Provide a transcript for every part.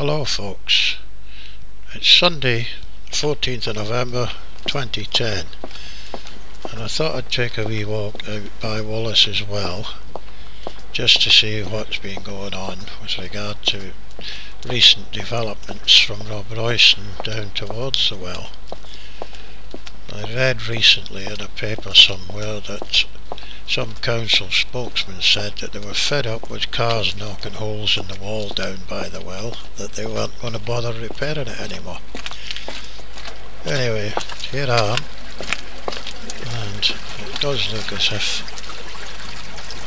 Hello folks, it's Sunday 14th of November 2010 and I thought I'd take a wee walk out by Wallace's Well just to see what's been going on with regard to recent developments from Robroyston down towards the well. I read recently in a paper somewhere that some council spokesman said that they were fed up with cars knocking holes in the wall down by the well, that they weren't going to bother repairing it anymore. Anyway, here I am, and it does look as if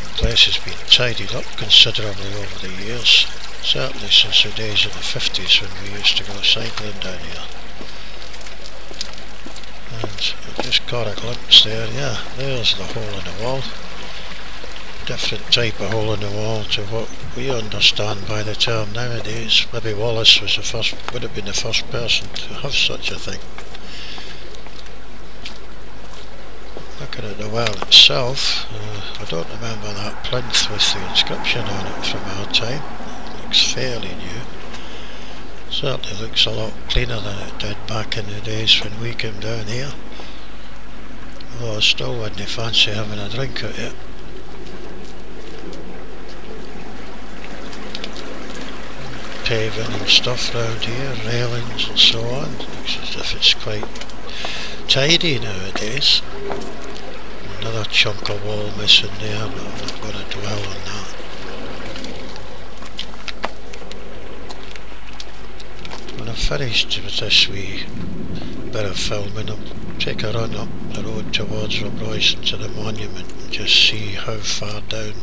the place has been tidied up considerably over the years, certainly since the days of the 50s when we used to go cycling down here. And I just caught a glimpse there, yeah, there's the hole in the wall. Different type of hole in the wall to what we understand by the term nowadays. Maybe Wallace was the first, would have been the first person to have such a thing. Looking at the well itself, uh, I don't remember that plinth with the inscription on it from our time. It looks fairly new. Certainly looks a lot cleaner than it did back in the days when we came down here. Although I still wouldn't fancy having a drink at it. Paving and stuff round here, railings and so on. Looks as if it's quite tidy nowadays. Another chunk of wall missing there, but I'm not going to dwell on that. when I've finished with this wee bit of filming I'll take a run up the road towards Robroyston to the monument and just see how far down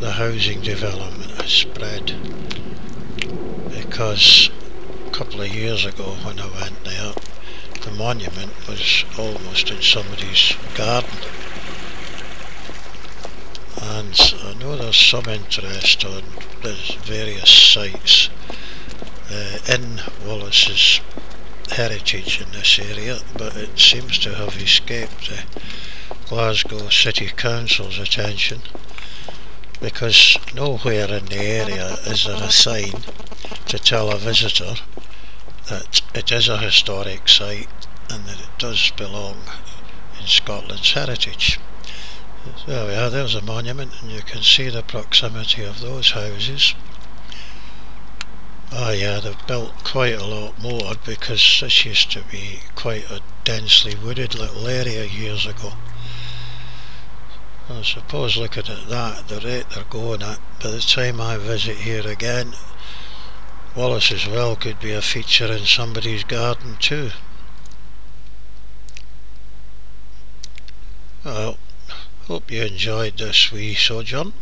the housing development has spread. Because a couple of years ago when I went there the monument was almost in somebody's garden. And I know there's some interest on various sites uh, in Wallace's heritage in this area but it seems to have escaped the Glasgow City Council's attention because nowhere in the area is there a sign to tell a visitor that it is a historic site and that it does belong in Scotland's heritage. There we are, there's a monument and you can see the proximity of those houses Oh yeah, they've built quite a lot more because this used to be quite a densely wooded little area years ago. I suppose looking at that, the rate they're going at, by the time I visit here again, Wallace's Well could be a feature in somebody's garden too. Well, hope you enjoyed this wee sojourn.